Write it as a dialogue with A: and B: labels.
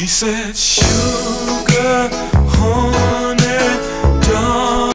A: She said, Sugar.